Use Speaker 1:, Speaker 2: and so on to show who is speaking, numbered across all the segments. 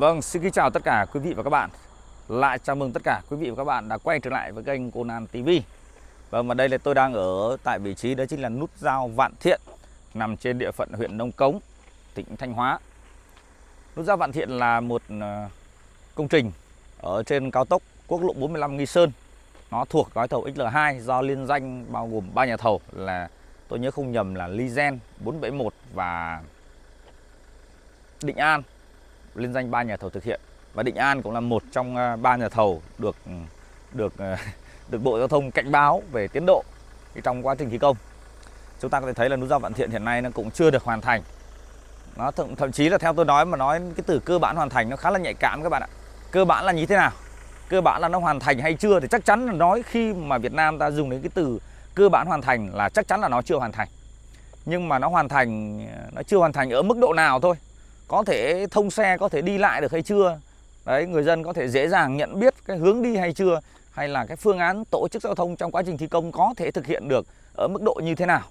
Speaker 1: Vâng, xin kính chào tất cả quý vị và các bạn. Lại chào mừng tất cả quý vị và các bạn đã quay trở lại với kênh Conan TV. Vâng, và đây là tôi đang ở tại vị trí đó chính là nút giao Vạn Thiện nằm trên địa phận huyện Nông Cống, tỉnh Thanh Hóa. Nút giao Vạn Thiện là một ờ, công trình ở trên cao tốc quốc lộ 45 Nghi Sơn. Nó thuộc gói thầu XL2 do liên danh bao gồm ba nhà thầu là tôi nhớ không nhầm là Lizen 471 và Định An liên danh ba nhà thầu thực hiện và Định An cũng là một trong à, ba nhà thầu được ừ, được à, được Bộ Giao thông cảnh báo về tiến độ trong quá trình thi công. Chúng ta có thể thấy là nút giao Vạn Thiện hiện nay nó cũng chưa được hoàn thành. Nó thậm, thậm chí là theo tôi nói mà nói cái từ cơ bản hoàn thành nó khá là nhạy cảm các bạn ạ. Cơ bản là như thế nào? Cơ bản là nó hoàn thành hay chưa thì chắc chắn là nói khi mà Việt Nam ta dùng đến cái từ cơ bản hoàn thành là chắc chắn là nó chưa hoàn thành. Nhưng mà nó hoàn thành nó chưa hoàn thành ở mức độ nào thôi có thể thông xe, có thể đi lại được hay chưa? Đấy, người dân có thể dễ dàng nhận biết cái hướng đi hay chưa? Hay là cái phương án tổ chức giao thông trong quá trình thi công có thể thực hiện được ở mức độ như thế nào?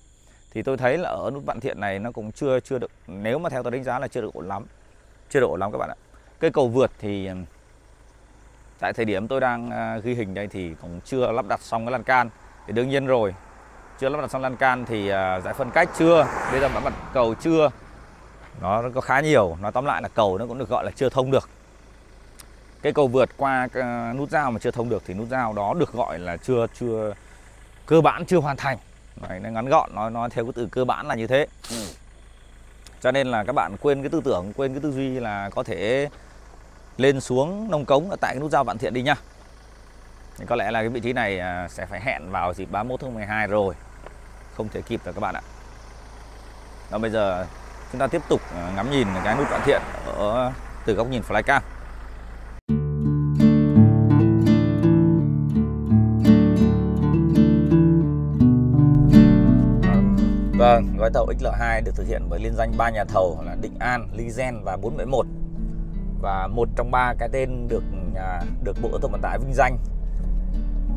Speaker 1: Thì tôi thấy là ở nút vạn thiện này nó cũng chưa chưa được, nếu mà theo tôi đánh giá là chưa được ổn lắm, chưa được ổn lắm các bạn ạ. Cây cầu vượt thì, tại thời điểm tôi đang à, ghi hình đây thì cũng chưa lắp đặt xong cái lan can. Thì đương nhiên rồi, chưa lắp đặt xong lan can thì à, giải phân cách chưa? Bây giờ mặt cầu chưa? Nó có khá nhiều. Nói tóm lại là cầu nó cũng được gọi là chưa thông được. Cái cầu vượt qua nút giao mà chưa thông được thì nút giao đó được gọi là chưa chưa cơ bản chưa hoàn thành. Đấy, nó ngắn gọn nói nói theo cái từ cơ bản là như thế. Ừ. cho nên là các bạn quên cái tư tưởng quên cái tư duy là có thể lên xuống nông cống ở tại cái nút giao vạn thiện đi nhá thì có lẽ là cái vị trí này à, sẽ phải hẹn vào dịp 31 tháng 12 rồi. Không thể kịp rồi các bạn ạ. Và bây giờ chúng ta tiếp tục ờ, ngắm nhìn cái nút hoàn Thiện ở từ góc nhìn flycam. Vâng, vâng gói thầu XL2 được thực hiện bởi liên danh ba nhà thầu là Định An, Ligen và 471. Và một trong ba cái tên được à, được Bộ Giao thông Vận tải vinh danh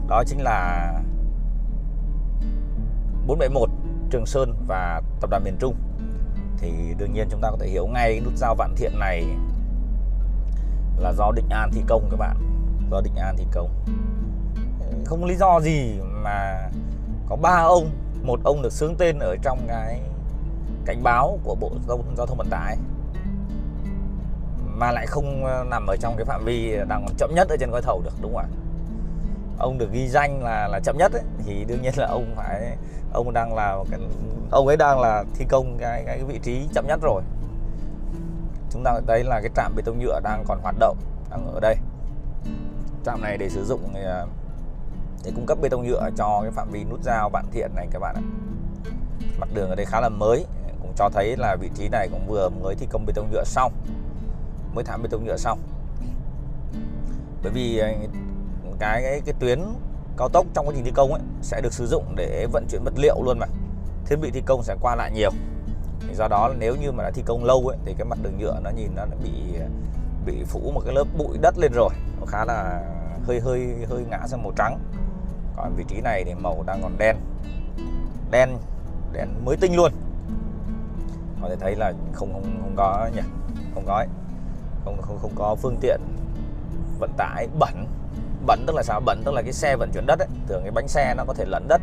Speaker 1: đó chính là 471 Trường Sơn và Tập đoàn Miền Trung thì đương nhiên chúng ta có thể hiểu ngay nút giao Vạn Thiện này là do Định An thi công các bạn do Định An thi công không lý do gì mà có ba ông, một ông được sướng tên ở trong cái cảnh báo của Bộ Giao thông Vận tải, mà lại không ờ, nằm ở trong cái phạm vi đang chậm nhất ở trên gói thầu được, đúng không ạ? Ông được ghi danh là là chậm nhất ấy, thì đương nhiên là ông phải ông đang là cái ông ấy đang là thi công cái, cái vị trí chậm nhất rồi. Chúng ta đây là cái trạm bê tông nhựa đang còn hoạt động đang ở đây. Trạm này để sử dụng thì, để cung cấp bê tông nhựa cho cái phạm vi nút giao Vạn Thiện này các bạn ạ. Mặt đường ở đây khá là mới cũng cho thấy là vị trí này cũng vừa mới thi công bê tông nhựa xong mới thảm bê tông nhựa xong. Bởi vì à, cái cái, cái tuyến cao tốc trong quá trình thi công ấy sẽ được sử dụng để vận chuyển vật liệu luôn mà. Thiết bị thi công sẽ qua lại nhiều. Thì do đó nếu như mà đã thi công lâu ấy, thì cái mặt đường nhựa nó nhìn nó bị bị phủ một cái lớp bụi đất lên rồi. Nó khá là hơi hơi hơi ngã sang màu trắng. Còn vị trí này thì màu đang còn đen. Đen đen mới tinh luôn. Có thể thấy là không không không có nhỉ? Không có ấy. không không không có phương tiện vận tải bẩn bẩn tức là sao? Bẩn tức là cái xe vận chuyển đất ấy. Thường cái bánh xe nó có thể lẫn đất.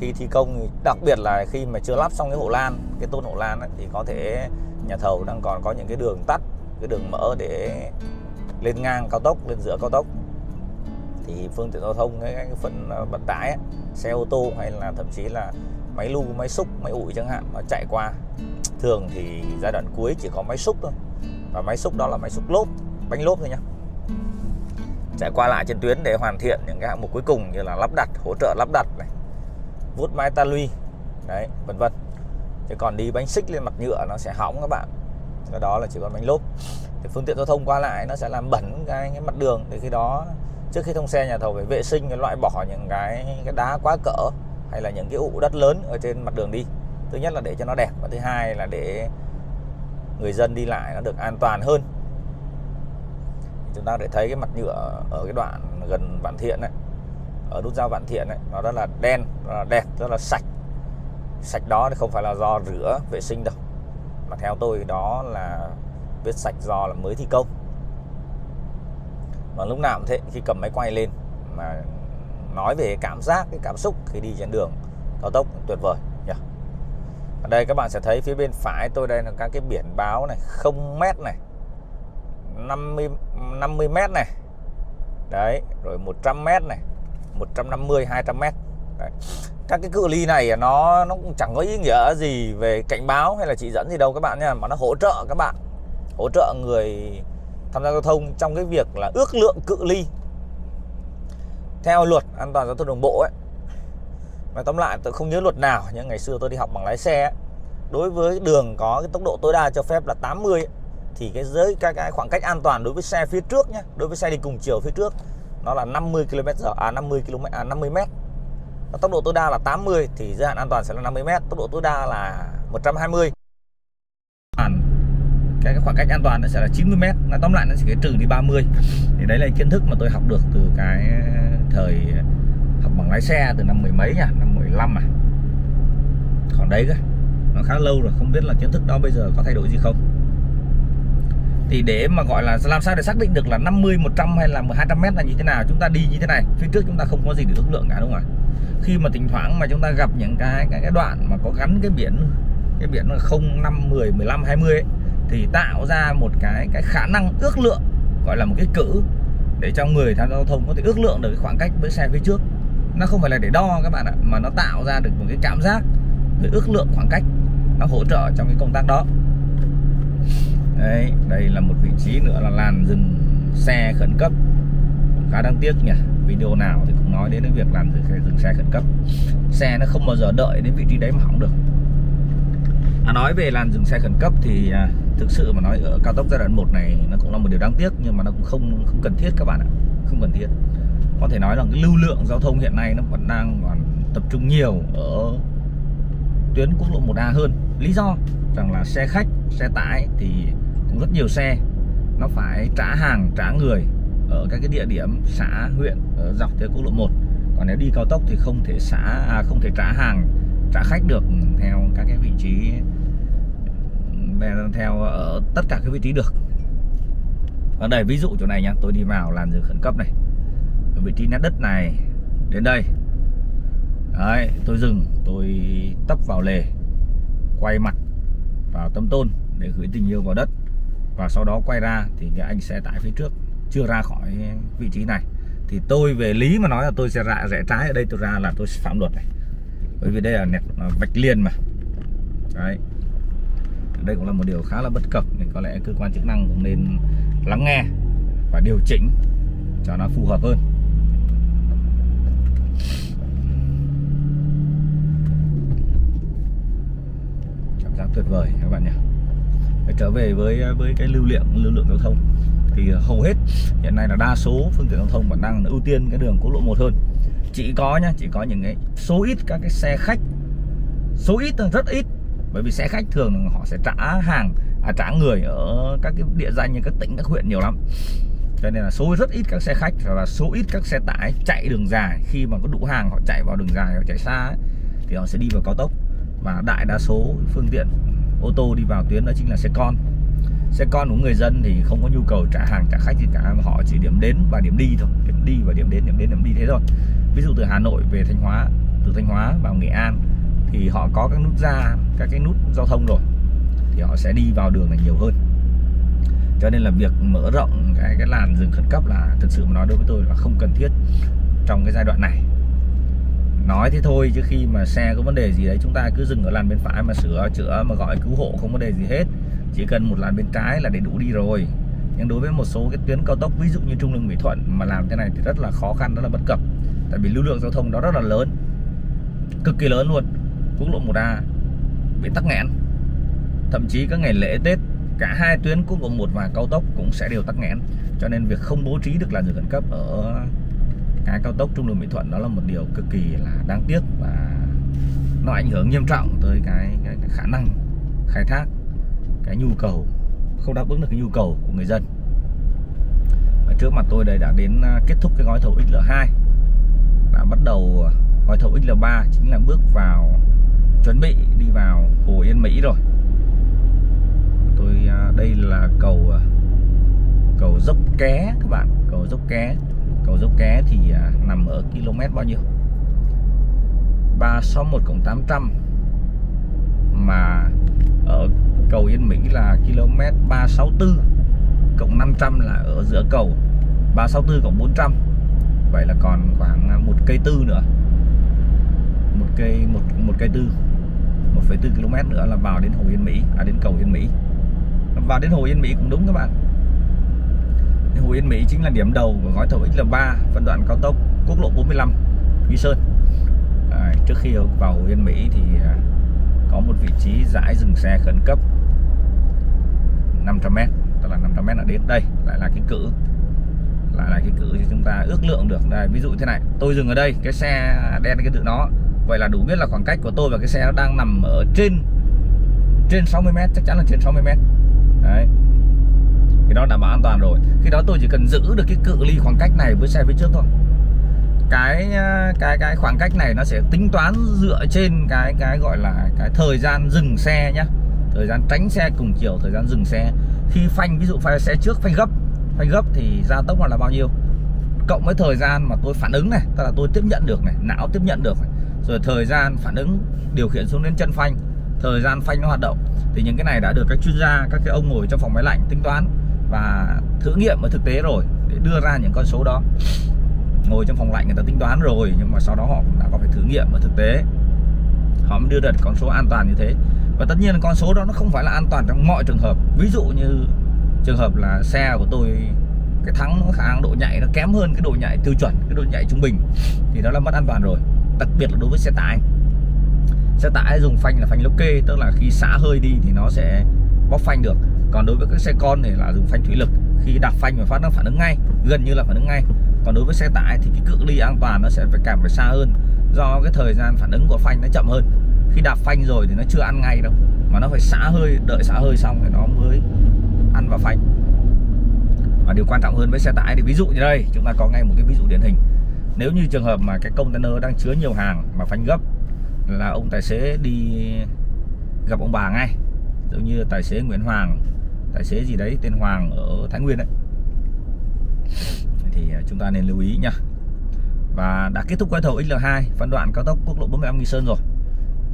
Speaker 1: Khi thi công đặc biệt là khi mà chưa lắp xong cái hộ lan cái tôn hộ lan ấy, thì có thể nhà thầu đang còn có những cái đường tắt cái đường mở để lên ngang cao tốc lên giữa cao tốc. Thì phương tiện giao thông cái, cái phần ờ, vận tải ấy, xe ô tô hay là thậm chí là máy lu máy xúc máy ủi chẳng hạn nó chạy qua. Thường thì giai đoạn cuối chỉ có máy xúc thôi. Và máy xúc đó là máy xúc lốp bánh lốp thôi nhá sẽ qua lại trên tuyến để hoàn thiện những cái hạng mục cuối cùng như là lắp đặt hỗ trợ lắp đặt này vuốt máy ta luy đấy vân vân. Thế còn đi bánh xích lên mặt nhựa nó sẽ hỏng các bạn. Cái đó là chỉ còn bánh lốp. Thì phương tiện giao thông qua lại nó sẽ làm bẩn cái, cái mặt đường thì khi đó trước khi thông xe nhà thầu phải vệ sinh cái loại bỏ những cái cái đá quá cỡ hay là những cái ụ đất lớn ở trên mặt đường đi. Thứ nhất là để cho nó đẹp và thứ hai là để người dân đi lại nó được an toàn hơn chúng ta để thấy cái mặt nhựa ở cái đoạn gần Vạn Thiện ấy, ở nút giao Vạn Thiện ấy, nó rất là đen, rất là đẹp, rất là sạch. Sạch đó thì không phải là do rửa vệ sinh đâu, mà theo tôi đó là vết sạch do là mới thi công. Mà lúc nào cũng thế, khi cầm máy quay lên mà nói về cảm giác, cái cảm xúc khi đi trên đường cao tốc, tuyệt vời nhỉ. Ở đây các bạn sẽ thấy phía bên phải tôi đây là các cái biển báo này, không mét này 50 50 mét này. Đấy rồi 100 mét này 150 200 mét. Đấy. các cái cự ly này à, nó nó cũng chẳng có ý nghĩa gì về cảnh báo hay là chỉ dẫn gì đâu các bạn nha mà nó hỗ trợ các bạn hỗ trợ người tham gia giao thông trong cái việc là ước lượng cự ly theo luật an toàn giao thông đường bộ ấy. Mà tóm lại tôi không nhớ luật nào nhưng ngày xưa tôi đi học bằng lái xe ấy, đối với đường có cái tốc độ tối đa cho phép là 80 ấy, thì cái giới cái, cái khoảng cách an toàn đối với xe phía trước nhé đối với xe đi cùng chiều phía trước nó là 50 km h à 50 km à 50 m tốc độ tối đa là 80 thì giới hạn an toàn sẽ là 50 m tốc độ tối đa là 120 cái, cái khoảng cách an toàn nó sẽ là 90 m nói tóm lại nó sẽ trừ đi 30 thì đấy là kiến thức mà tôi học được từ cái thời học bằng lái xe từ năm mười mấy nhỉ năm 15 à. còn đấy cơ nó khá lâu rồi không biết là kiến thức đó bây giờ có thay đổi gì không thì để mà gọi là làm sao để xác định được là 50 100 hay là 200 mét là như thế nào chúng ta đi như thế này phía trước chúng ta không có gì để ước lượng cả đúng không ạ? Khi mà thỉnh thoảng mà chúng ta gặp những cái cái, cái đoạn mà có gắn cái biển cái biển là 0 5 10 15 20 ấy, thì tạo ra một cái cái khả năng ước lượng gọi là một cái cử để cho người tham gia giao thông có thể ước lượng được cái khoảng cách với xe phía trước. Nó không phải là để đo các bạn ạ mà nó tạo ra được một cái cảm giác về ước lượng khoảng cách nó hỗ trợ trong cái công tác đó đây đây là một vị trí nữa là làn dừng xe khẩn cấp. Khá đáng tiếc nhỉ video nào thì cũng nói đến cái việc làn dừng, dừng xe khẩn cấp. Xe nó không bao giờ đợi đến vị trí đấy mà hỏng được. À, nói về làn dừng xe khẩn cấp thì à, thực sự mà nói ở cao tốc giai đoạn 1 này nó cũng là một điều đáng tiếc nhưng mà nó cũng không không cần thiết các bạn ạ. Không cần thiết. Có thể nói là cái lưu lượng giao thông hiện nay nó vẫn đang còn tập trung nhiều ở tuyến quốc lộ 1A hơn. Lý do rằng là xe khách xe tải thì cũng rất nhiều xe. Nó phải trả hàng trả người ở các cái địa điểm xã huyện ở dọc theo quốc lộ 1 còn nếu đi cao tốc thì không thể xã à, không thể trả hàng trả khách được theo các cái vị trí theo ở tất cả các vị trí được. Ở đây ví dụ chỗ này nhá tôi đi vào làn dừng khẩn cấp này. Ở vị trí nét đất này đến đây. Đấy tôi dừng tôi tấp vào lề quay mặt vào tấm tôn để gửi tình yêu vào đất và sau đó quay ra thì cái anh xe tải phía trước chưa ra khỏi vị trí này. Thì tôi về lý mà nói là tôi sẽ rạ rẽ trái ở đây, tôi ra là tôi phạm luật này. Bởi vì đây là nẹt à, vạch liền mà. Đấy. Đây cũng là một điều khá là bất cập, nên có lẽ cơ quan chức năng cũng nên lắng nghe và điều chỉnh cho nó phù hợp hơn. Cảm giác tuyệt vời, các bạn nhé trở về với với cái lưu lượng lưu lượng giao thông. Thì ờ, hầu hết hiện nay là đa số phương tiện giao thông vẫn đang ưu tiên cái đường quốc lộ 1 hơn. Chỉ có nhá chỉ có những cái số ít các cái xe khách. Số ít rất ít. Bởi vì xe khách thường họ sẽ trả hàng à, trả người ở các cái địa danh như các tỉnh các huyện nhiều lắm. Cho nên là số rất ít các xe khách và số ít các xe tải chạy đường dài. Khi mà có đủ hàng họ chạy vào đường dài họ chạy xa ấy, thì họ sẽ đi vào cao tốc. Và đại đa số phương tiện ô tô đi vào tuyến đó chính là xe con. Xe con của người dân thì không có nhu cầu trả hàng, trả khách gì cả họ chỉ điểm đến và điểm đi thôi. Điểm đi và điểm đến điểm đến, điểm đi thế thôi. Ví dụ từ Hà Nội về Thanh Hóa, từ Thanh Hóa vào Nghệ An thì họ có các nút ra, các cái nút giao thông rồi, thì họ sẽ đi vào đường này nhiều hơn. Cho nên là việc mở rộng cái cái làn dừng khẩn cấp là thực sự mà nói đối với tôi là không cần thiết trong cái giai đoạn này nói thế thôi, chứ khi mà xe có vấn đề gì đấy, chúng ta cứ dừng ở làn bên phải mà sửa, chữa mà gọi cứu hộ không vấn đề gì hết. Chỉ cần một làn bên trái là để đủ đi rồi. Nhưng đối với một số cái tuyến cao tốc, ví dụ như trung lương mỹ thuận mà làm thế này thì rất là khó khăn, rất là bất cập. Tại vì lưu lượng giao thông đó rất là lớn, cực kỳ lớn luôn. Quốc lộ 1A bị tắc nghẽn. Thậm chí các ngày lễ, Tết, cả hai tuyến quốc lộ 1 và cao tốc cũng sẽ đều tắc nghẽn. Cho nên việc không bố trí được làn dừng khẩn cấp ở cái cao tốc trung lương Mỹ Thuận đó là một điều cực kỳ là đáng tiếc và nó ảnh hưởng nghiêm trọng tới cái, cái, cái khả năng khai thác cái nhu cầu không đáp ứng được cái nhu cầu của người dân. Và trước mặt tôi đây đã đến à, kết thúc cái gói thầu XL2 đã bắt đầu à, gói thầu XL3 chính là bước vào chuẩn bị đi vào Hồ Yên Mỹ rồi. Tôi à, đây là cầu cầu dốc ké các bạn cầu dốc ké cầu dốc ké thì à, nằm ở km bao nhiêu? 361 cộng 800 mà ở cầu Yên Mỹ là km 364 cộng 500 là ở giữa cầu. 364 cộng 400 vậy là còn khoảng à, một cây tư nữa. Một cây một một cây tư. 1,4 km nữa là vào đến hồ Yên Mỹ à đến cầu Yên Mỹ. Vào đến hồ Yên Mỹ cũng đúng các bạn. Yên Mỹ chính là điểm đầu của gói thầu XL3 phân đoạn cao tốc quốc lộ 45 Nghi Sơn. À, trước khi vào Hồ Yên Mỹ thì à, có một vị trí giải dừng xe khẩn cấp 500m tức là 500m là đến đây lại là cái cử. Lại là cái cử thì chúng ta ước lượng được đây ví dụ thế này tôi dừng ở đây cái xe đen cái tự nó. Vậy là đủ biết là khoảng cách của tôi và cái xe nó đang nằm ở trên trên 60m chắc chắn là trên 60m đấy thì nó đảm bảo an toàn rồi. Khi đó tôi chỉ cần giữ được cái cự ly khoảng cách này với xe phía trước thôi. Cái ờ, cái cái khoảng cách này nó sẽ tính toán dựa trên cái cái gọi là cái thời gian dừng xe nhá. Thời gian tránh xe cùng chiều, thời gian dừng xe. Khi phanh, ví dụ phanh, xe trước phanh gấp phanh gấp thì gia tốc là bao nhiêu? Cộng với thời gian mà tôi phản ứng này, tức là tôi tiếp nhận được này, não tiếp nhận được này. rồi thời gian phản ứng, điều khiển xuống đến chân phanh. Thời gian phanh nó hoạt động. Thì những cái này đã được các chuyên gia, các cái ông ngồi trong phòng máy lạnh tính toán và thử nghiệm ở thực tế rồi để đưa ra những con số đó. Ngồi trong phòng lạnh người ta tính toán rồi, nhưng mà sau đó họ cũng đã có phải thử nghiệm ở thực tế. Họ mới đưa ra con số an toàn như thế. Và tất nhiên con số đó nó không phải là an toàn trong mọi trường hợp. Ví dụ như trường hợp là xe của tôi, cái thắng nó khả năng độ nhạy nó kém hơn cái độ nhạy tiêu chuẩn, cái độ nhạy trung bình, thì đó là mất an toàn rồi. Đặc biệt là đối với xe tải. Xe tải dùng phanh là phanh lốc kê, tức là khi xả hơi đi thì nó sẽ bóp phanh được còn đối với các xe con thì là dùng phanh thủy lực. Khi đạp phanh và phát nó phản ứng ngay, gần như là phản ứng ngay. Còn đối với xe tải thì cái cự ly an toàn nó sẽ phải cảm phải xa hơn. Do cái thời gian phản ứng của phanh nó chậm hơn. Khi đạp phanh rồi thì nó chưa ăn ngay đâu, mà nó phải xả hơi, đợi xả hơi xong thì nó mới ăn vào phanh. Và điều quan trọng hơn với xe tải thì ví dụ như đây, chúng ta có ngay một cái ví dụ điển hình. Nếu như trường hợp mà cái container đang chứa nhiều hàng mà phanh gấp, là ông tài xế đi gặp ông bà ngay. Giống như tài xế Nguyễn Hoàng tài xế gì đấy, tên Hoàng ở Thái Nguyên đấy. Thì à, chúng ta nên lưu ý nha. Và đã kết thúc gói thầu XL2 phân đoạn, cao tốc quốc lộ 45 Nghi Sơn rồi.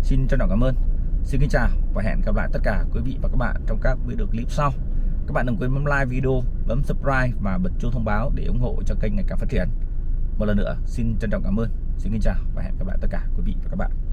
Speaker 1: Xin trân trọng cảm ơn. Xin kính chào và hẹn gặp lại tất cả quý vị và các bạn trong các video clip sau. Các bạn đừng quên bấm like video, bấm subscribe và bật chuông thông báo để ủng hộ cho kênh ngày càng phát triển. Một lần nữa, xin trân trọng cảm ơn. Xin kính chào và hẹn gặp lại tất cả quý vị và các bạn.